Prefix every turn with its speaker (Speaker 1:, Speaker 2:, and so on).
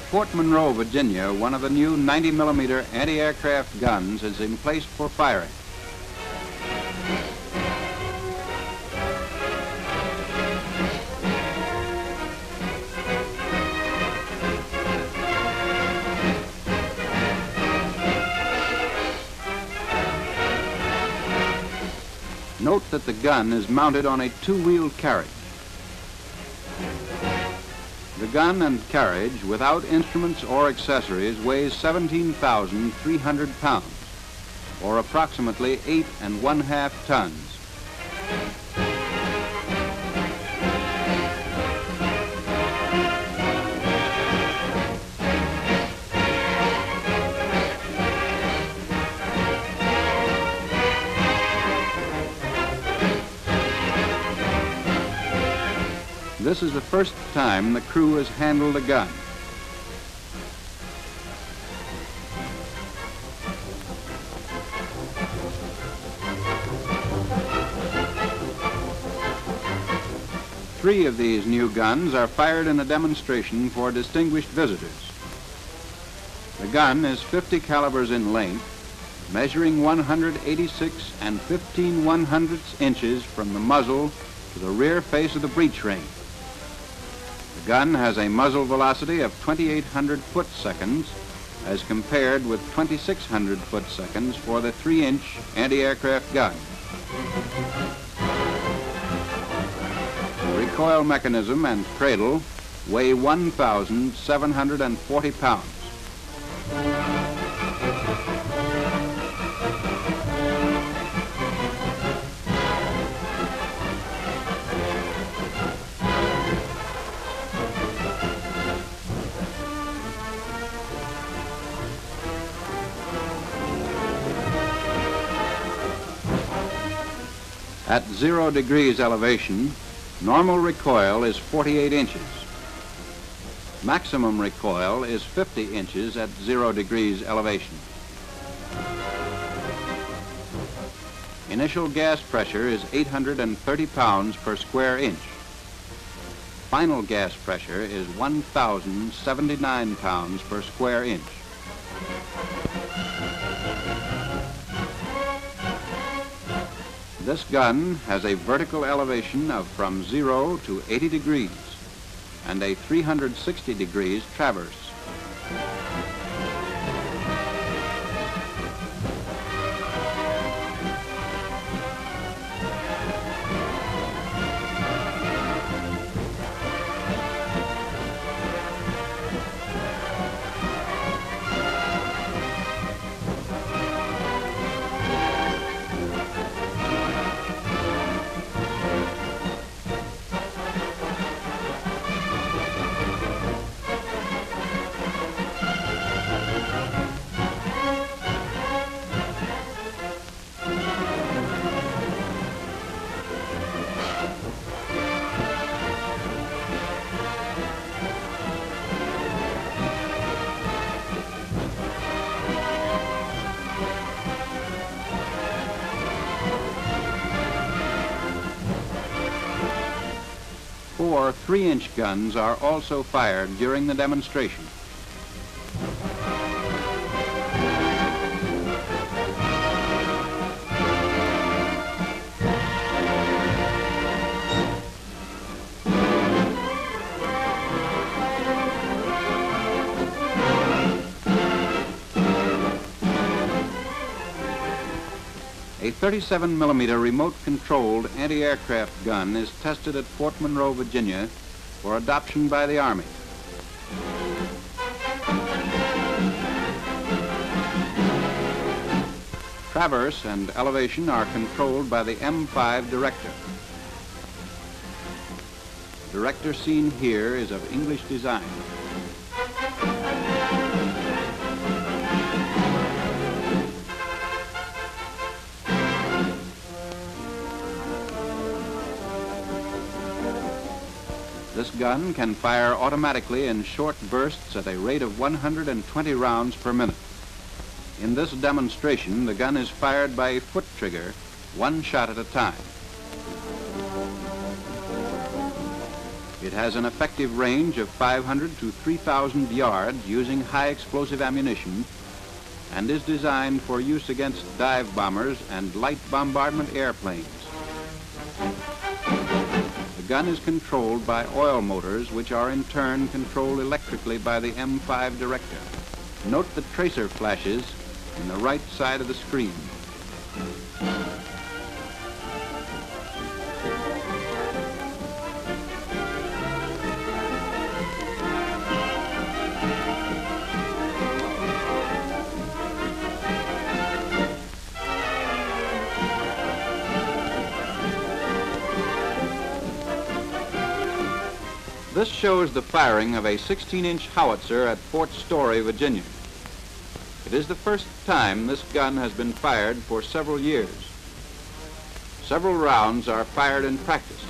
Speaker 1: At Fort Monroe, Virginia, one of the new 90 millimeter anti-aircraft guns is in place for firing. Note that the gun is mounted on a two-wheeled carriage. The gun and carriage, without instruments or accessories, weighs 17,300 pounds, or approximately eight and one-half tons. This is the first time the crew has handled a gun. Three of these new guns are fired in a demonstration for distinguished visitors. The gun is 50 calibers in length, measuring 186 and 15 one hundredths inches from the muzzle to the rear face of the breech ring. The gun has a muzzle velocity of 2,800 foot-seconds as compared with 2,600 foot-seconds for the 3-inch anti-aircraft gun. The recoil mechanism and cradle weigh 1,740 pounds. At zero degrees elevation, normal recoil is 48 inches. Maximum recoil is 50 inches at zero degrees elevation. Initial gas pressure is 830 pounds per square inch. Final gas pressure is 1,079 pounds per square inch. This gun has a vertical elevation of from 0 to 80 degrees and a 360 degrees traverse. Four three-inch guns are also fired during the demonstration. A 37 millimeter remote controlled anti-aircraft gun is tested at Fort Monroe, Virginia for adoption by the Army. Traverse and elevation are controlled by the M5 director. The director seen here is of English design. This gun can fire automatically in short bursts at a rate of 120 rounds per minute. In this demonstration, the gun is fired by a foot trigger, one shot at a time. It has an effective range of 500 to 3,000 yards using high explosive ammunition and is designed for use against dive bombers and light bombardment airplanes. Gun is controlled by oil motors, which are in turn controlled electrically by the M5 director. Note the tracer flashes in the right side of the screen. This shows the firing of a 16-inch howitzer at Fort Story, Virginia. It is the first time this gun has been fired for several years. Several rounds are fired in practice.